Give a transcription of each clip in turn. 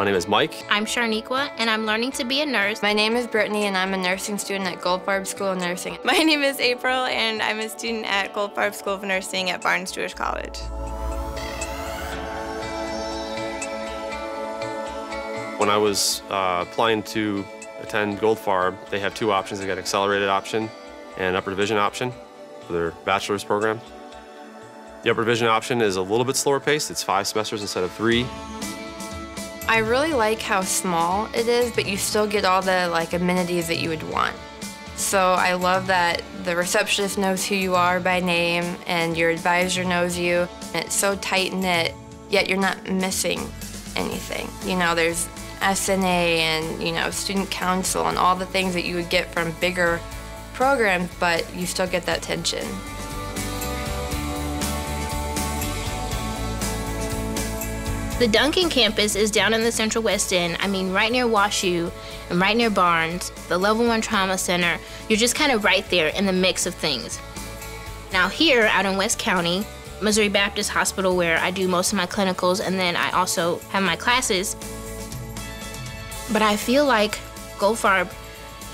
My name is Mike. I'm Sharniqua, and I'm learning to be a nurse. My name is Brittany, and I'm a nursing student at Goldfarb School of Nursing. My name is April, and I'm a student at Goldfarb School of Nursing at Barnes Jewish College. When I was uh, applying to attend Goldfarb, they have two options. They got accelerated option and upper division option for their bachelor's program. The upper division option is a little bit slower paced. It's five semesters instead of three. I really like how small it is, but you still get all the like amenities that you would want. So I love that the receptionist knows who you are by name and your advisor knows you. It's so tight knit, yet you're not missing anything. You know, there's SNA and, you know, student council and all the things that you would get from bigger programs, but you still get that tension. The Duncan campus is down in the Central West End. I mean, right near WashU and right near Barnes, the Level 1 Trauma Center. You're just kind of right there in the mix of things. Now, here out in West County, Missouri Baptist Hospital, where I do most of my clinicals and then I also have my classes. But I feel like Goldfarb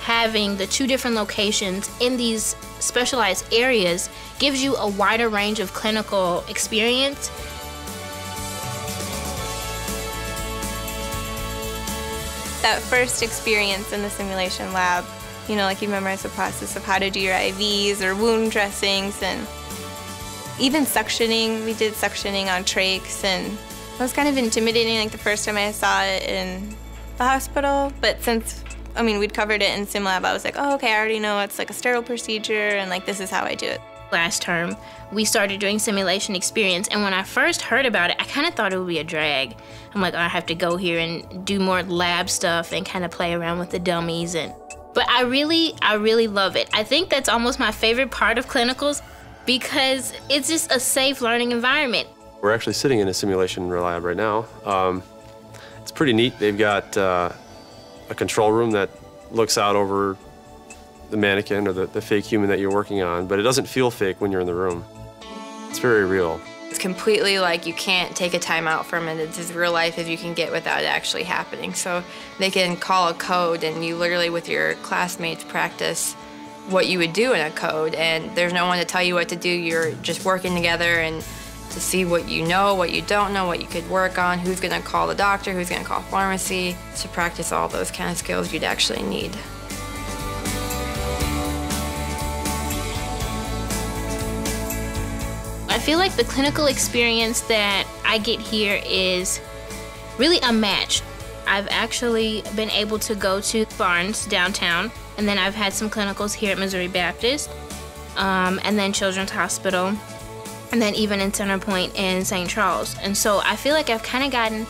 having the two different locations in these specialized areas gives you a wider range of clinical experience that first experience in the simulation lab, you know, like you memorize the process of how to do your IVs or wound dressings and even suctioning. We did suctioning on trachs and it was kind of intimidating like the first time I saw it in the hospital. But since, I mean, we'd covered it in SimLab, I was like, oh, okay, I already know it's like a sterile procedure and like this is how I do it. Last term, we started doing simulation experience, and when I first heard about it, I kind of thought it would be a drag. I'm like, oh, I have to go here and do more lab stuff and kind of play around with the dummies and but I really, I really love it. I think that's almost my favorite part of clinicals because it's just a safe learning environment. We're actually sitting in a simulation lab right now. Um, it's pretty neat. They've got uh, a control room that looks out over the mannequin or the, the fake human that you're working on, but it doesn't feel fake when you're in the room. It's very real. It's completely like you can't take a time out from it. It's as real life as you can get without it actually happening. So they can call a code and you literally with your classmates practice what you would do in a code and there's no one to tell you what to do. You're just working together and to see what you know, what you don't know, what you could work on, who's gonna call the doctor, who's gonna call pharmacy, to practice all those kind of skills you'd actually need. Feel like the clinical experience that I get here is really unmatched. I've actually been able to go to Barnes downtown, and then I've had some clinicals here at Missouri Baptist, um, and then Children's Hospital, and then even in CenterPointe in St. Charles. And so I feel like I've kind of gotten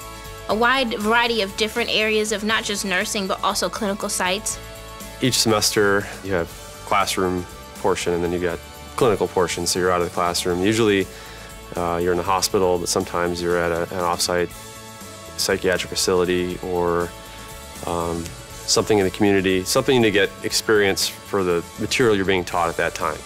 a wide variety of different areas of not just nursing, but also clinical sites. Each semester, you have classroom portion, and then you got clinical portion, so you're out of the classroom. Usually uh, you're in the hospital, but sometimes you're at a, an offsite psychiatric facility or um, something in the community, something to get experience for the material you're being taught at that time.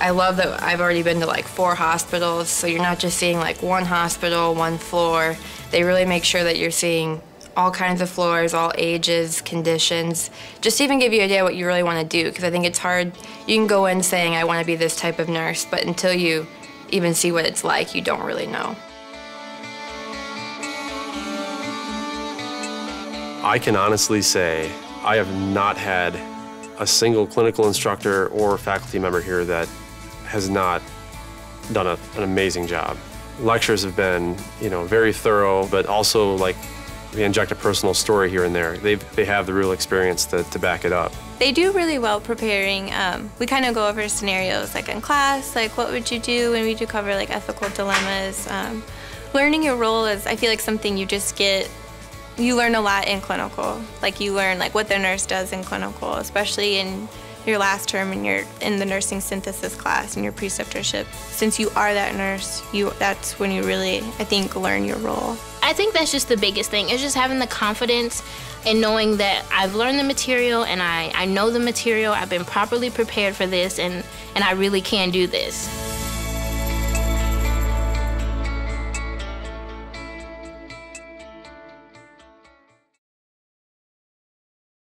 I love that I've already been to like four hospitals, so you're not just seeing like one hospital, one floor. They really make sure that you're seeing all kinds of floors, all ages, conditions, just to even give you an idea what you really want to do. Because I think it's hard. You can go in saying, I want to be this type of nurse, but until you even see what it's like, you don't really know. I can honestly say I have not had a single clinical instructor or faculty member here that has not done a, an amazing job. Lectures have been, you know, very thorough, but also like we inject a personal story here and there. They, they have the real experience to, to back it up. They do really well preparing. Um, we kind of go over scenarios like in class, like what would you do, and we do cover like ethical dilemmas. Um, learning your role is, I feel like something you just get, you learn a lot in clinical. Like you learn like what the nurse does in clinical, especially in your last term in your in the nursing synthesis class in your preceptorship. Since you are that nurse, you that's when you really I think learn your role. I think that's just the biggest thing. It's just having the confidence and knowing that I've learned the material and I, I know the material, I've been properly prepared for this and, and I really can do this.